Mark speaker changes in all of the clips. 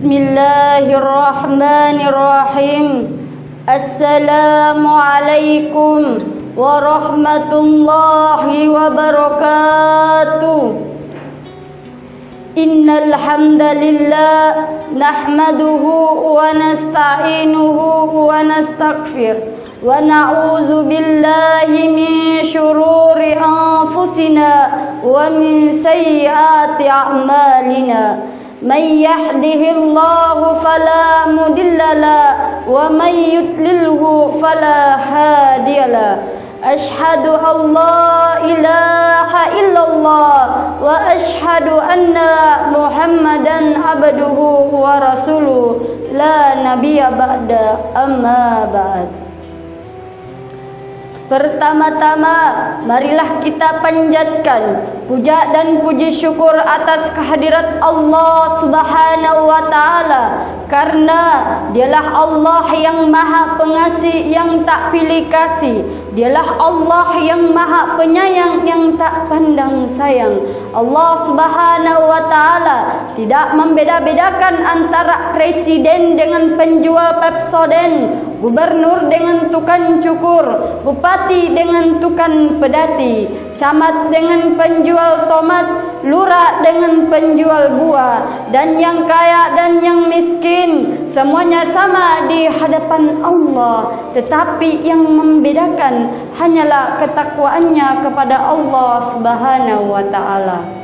Speaker 1: بسم الله الرحمن الرحيم السلام عليكم ورحمة الله وبركاته إن الحمد لله نحمده ونستعينه ونستغفر ونعوذ بالله من شرور أنفسنا ومن سيئات أعمالنا من يهده الله فلا مضل له ومن يضلله فلا هادي له. أشهد أن لا إله إلا الله وأشهد أن محمدا عبده ورسوله. لا نبي بعد أما بعد. Pertama-tama, marilah kita panjatkan puja dan puji syukur atas kehadirat Allah Subhanahu wa taala karena dialah Allah yang Maha Pengasih yang tak pilih kasih. Dialah Allah yang Maha Penyayang yang tak pandang sayang. Allah Subhanahu wa taala tidak membeda-bedakan antara presiden dengan penjual Pepsodent, gubernur dengan tukang cukur, bupati dengan tukang pedati, camat dengan penjual tomat, lurah dengan penjual buah, dan yang kaya dan yang miskin, semuanya sama di hadapan Allah. Tetapi yang membedakan hanyalah ketakwaannya kepada Allah Subhanahu wa taala.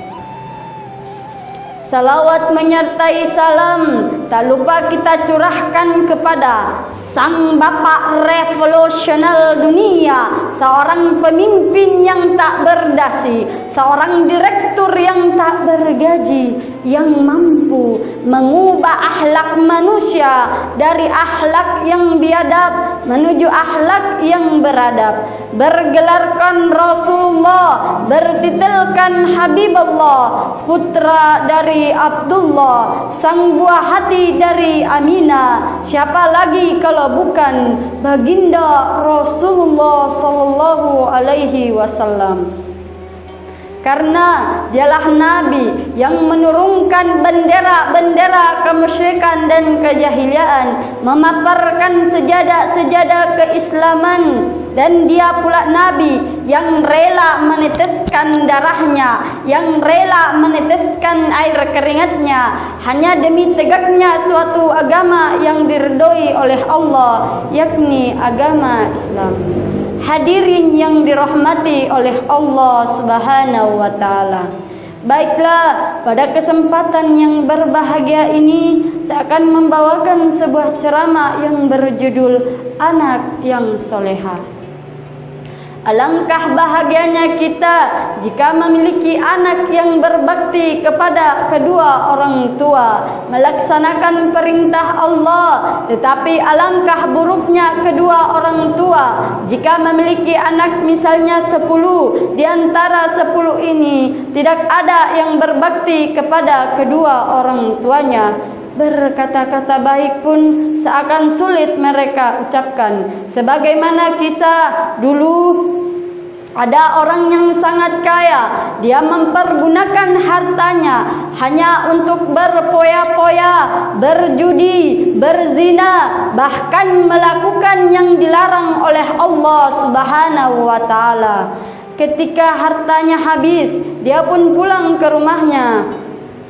Speaker 1: Salawat menyertai salam. Tak lupa kita curahkan kepada sang bapa revolusional dunia, seorang pemimpin yang tak berdasi, seorang direktur yang tak bergaji, yang mampu mengubah akhlak manusia. Dari akhlak yang biadab menuju akhlak yang beradab. Bergelarkan Rasulullah, bertitelkan Habibullah, putra dari Abdullah, sang buah hati dari Aminah. Siapa lagi kalau bukan baginda Rasulullah sallallahu alaihi wasallam? Karena dialah Nabi yang menurunkan bendera-bendera kemusyrikan dan kejahiliaan, memaparkan sejadah-sejadah keislaman dan dia pula Nabi yang rela meneteskan darahnya, yang rela meneteskan air keringatnya hanya demi tegaknya suatu agama yang diridhoi oleh Allah, yakni agama Islam. Hadirin yang dirahmati oleh Allah Subhanahu wa taala. Baiklah, pada kesempatan yang berbahagia ini saya akan membawakan sebuah ceramah yang berjudul Anak yang Soleha. Alangkah bahagianya kita jika memiliki anak yang berbakti kepada kedua orang tua, melaksanakan perintah Allah. Tetapi alangkah buruknya kedua orang tua jika memiliki anak misalnya sepuluh di antara sepuluh ini tidak ada yang berbakti kepada kedua orang tuanya berkata-kata baik pun seakan sulit mereka ucapkan. Sebagaimana kisah dulu ada orang yang sangat kaya, dia mempergunakan hartanya hanya untuk berpoya-poya, berjudi, berzina, bahkan melakukan yang dilarang oleh Allah Subhanahu wa taala. Ketika hartanya habis, dia pun pulang ke rumahnya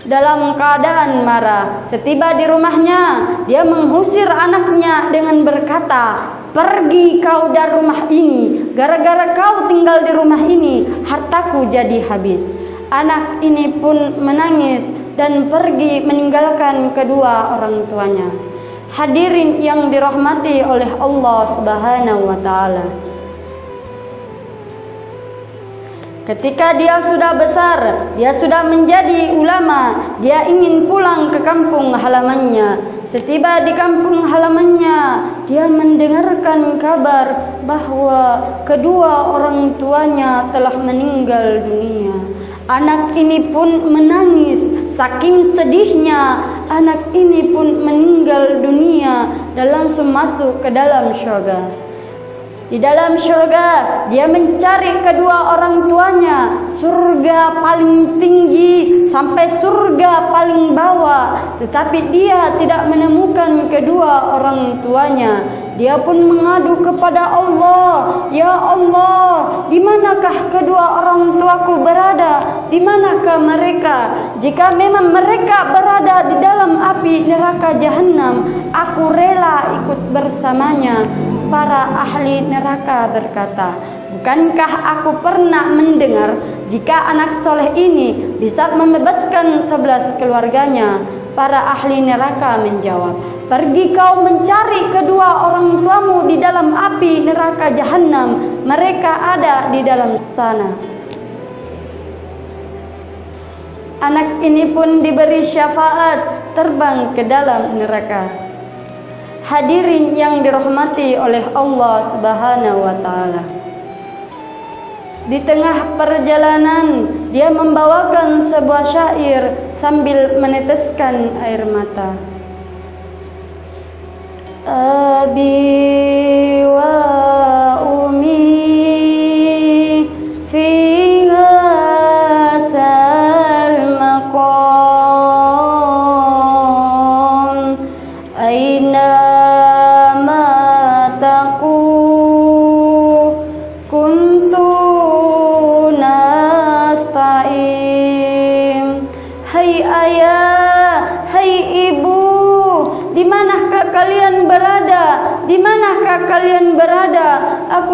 Speaker 1: dalam keadaan marah. Setiba di rumahnya, dia mengusir anaknya dengan berkata, "Pergi kau dari rumah ini. Gara-gara kau tinggal di rumah ini, hartaku jadi habis." Anak ini pun menangis dan pergi meninggalkan kedua orang tuanya. Hadirin yang dirahmati oleh Allah Subhanahu wa taala. Ketika dia sudah besar, dia sudah menjadi ulama, dia ingin pulang ke kampung halamannya. Setiba di kampung halamannya, dia mendengarkan kabar bahawa kedua orang tuanya telah meninggal dunia. Anak ini pun menangis saking sedihnya. Anak ini pun meninggal dunia dan langsung masuk ke dalam syurga. Di dalam syurga dia mencari kedua orang tuanya Surga paling tinggi sampai surga paling bawah tetapi dia tidak menemukan kedua orang tuanya dia pun mengadu kepada Allah, "Ya Allah, di manakah kedua orang tuaku berada? Di manakah mereka? Jika memang mereka berada di dalam api neraka jahanam, aku rela ikut bersamanya." Para ahli neraka berkata, "Bukankah aku pernah mendengar jika anak soleh ini bisa membebaskan sebelas keluarganya?" Para ahli neraka menjawab, Pergi kau mencari kedua orang tuamu di dalam api neraka jahanam. Mereka ada di dalam sana. Anak ini pun diberi syafaat terbang ke dalam neraka. Hadirin yang dirahmati oleh Allah Subhanahu wa taala. Di tengah perjalanan dia membawakan sebuah syair sambil meneteskan air mata. Abi wa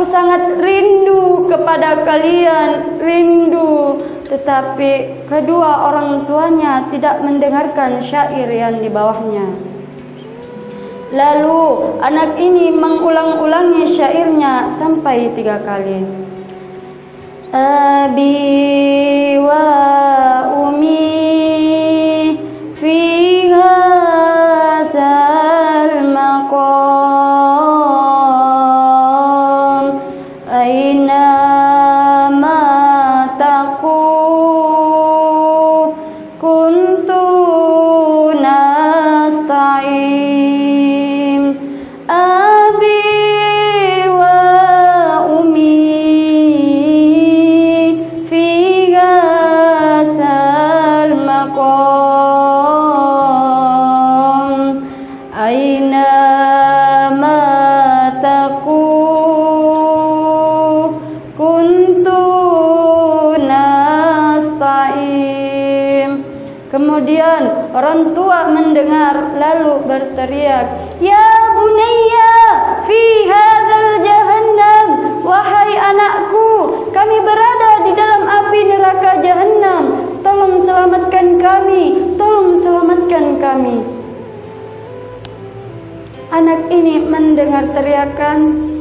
Speaker 1: Sangat rindu kepada kalian, rindu. Tetapi kedua orang tuanya tidak mendengarkan syair yang di bawahnya. Lalu anak ini mengulang-ulangi syairnya sampai tiga kali. Abi wa umi orang tua mendengar lalu berteriak, "Ya bunayya, fi hadzal jahannam, wahai anakku, kami berada di dalam api neraka jahannam. Tolong selamatkan kami, tolong selamatkan kami." Anak ini mendengar teriakan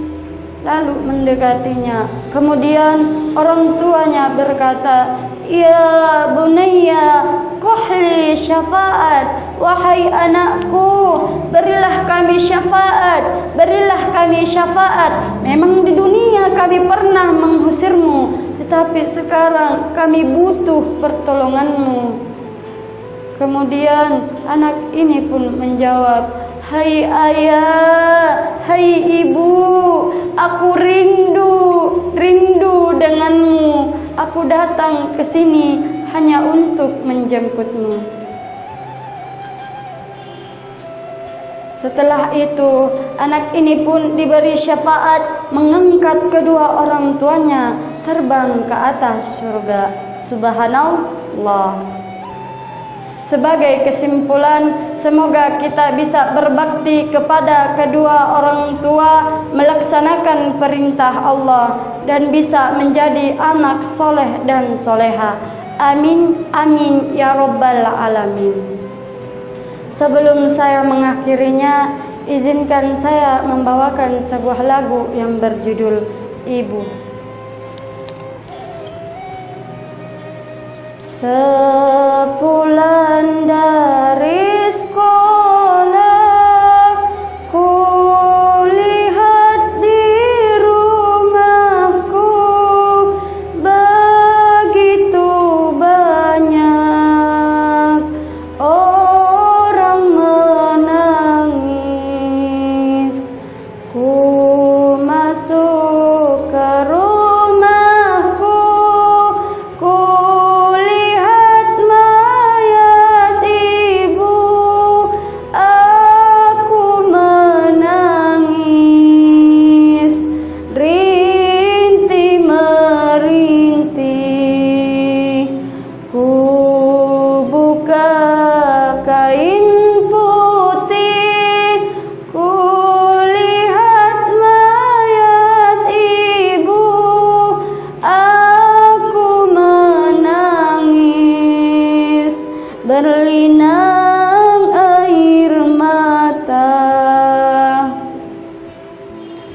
Speaker 1: lalu mendekatinya. Kemudian orang tuanya berkata, "Ya bunayya, kuhli syafaat wahai anakku berilah kami syafaat berilah kami syafaat memang di dunia kami pernah mengusirmu tetapi sekarang kami butuh pertolonganmu. Kemudian anak ini pun menjawab hai ayah hai ibu aku rindu rindu denganmu aku datang ke sini hanya untuk menjemputmu. Setelah itu, anak ini pun diberi syafaat mengangkat kedua orang tuanya terbang ke atas surga. Subhanallah. Sebagai kesimpulan, semoga kita bisa berbakti kepada kedua orang tua, melaksanakan perintah Allah dan bisa menjadi anak soleh dan soleha. Amin, amin, ya Rabbal Alamin. Sebelum saya mengakhirinya, izinkan saya membawakan sebuah lagu yang berjudul Ibu. Sepulan dari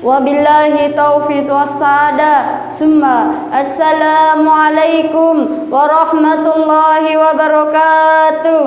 Speaker 1: وبالله توفيق والسعادة. ثم السلام عليكم ورحمة الله وبركاته.